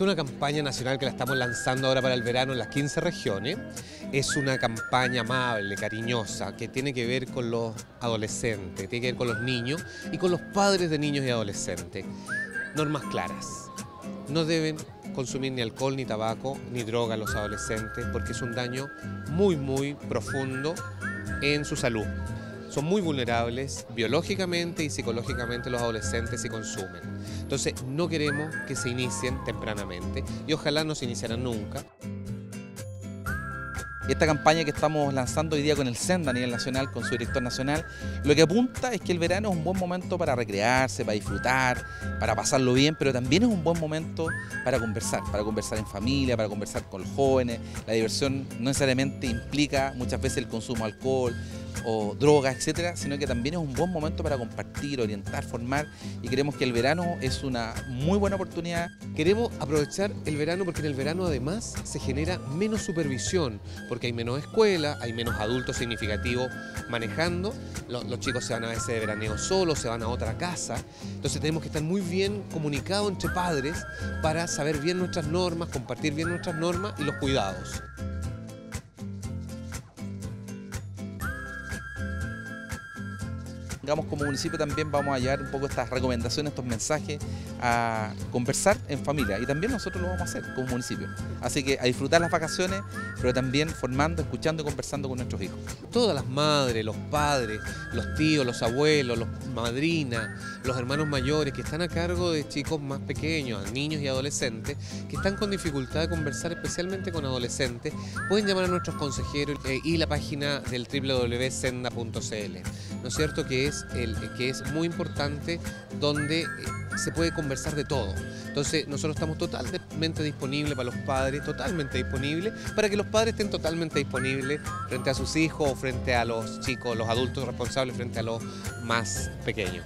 Es una campaña nacional que la estamos lanzando ahora para el verano en las 15 regiones. Es una campaña amable, cariñosa, que tiene que ver con los adolescentes, tiene que ver con los niños y con los padres de niños y adolescentes. Normas claras. No deben consumir ni alcohol, ni tabaco, ni droga los adolescentes, porque es un daño muy, muy profundo en su salud. Son muy vulnerables biológicamente y psicológicamente los adolescentes si consumen. Entonces no queremos que se inicien tempranamente y ojalá no se iniciaran nunca. Esta campaña que estamos lanzando hoy día con el SENDA a nivel nacional, con su director nacional, lo que apunta es que el verano es un buen momento para recrearse, para disfrutar, para pasarlo bien, pero también es un buen momento para conversar, para conversar en familia, para conversar con los jóvenes. La diversión no necesariamente implica muchas veces el consumo de alcohol, o drogas, etcétera, sino que también es un buen momento para compartir, orientar, formar y creemos que el verano es una muy buena oportunidad. Queremos aprovechar el verano porque en el verano además se genera menos supervisión, porque hay menos escuela, hay menos adultos significativos manejando, los, los chicos se van a veces de veraneo solos, se van a otra casa, entonces tenemos que estar muy bien comunicados entre padres para saber bien nuestras normas, compartir bien nuestras normas y los cuidados. Digamos, como municipio también vamos a llevar un poco estas recomendaciones, estos mensajes a conversar en familia y también nosotros lo vamos a hacer como municipio. Así que a disfrutar las vacaciones, pero también formando, escuchando y conversando con nuestros hijos. Todas las madres, los padres, los tíos, los abuelos, los madrinas, los hermanos mayores que están a cargo de chicos más pequeños, niños y adolescentes, que están con dificultad de conversar especialmente con adolescentes, pueden llamar a nuestros consejeros eh, y la página del www.senda.cl. ¿No es cierto? Que es, el, que es muy importante donde eh, se puede conversar de todo. Entonces nosotros estamos totalmente disponibles para los padres, totalmente disponibles, para que los padres estén totalmente disponibles frente a sus hijos frente a los chicos, los adultos responsables, frente a los más pequeños.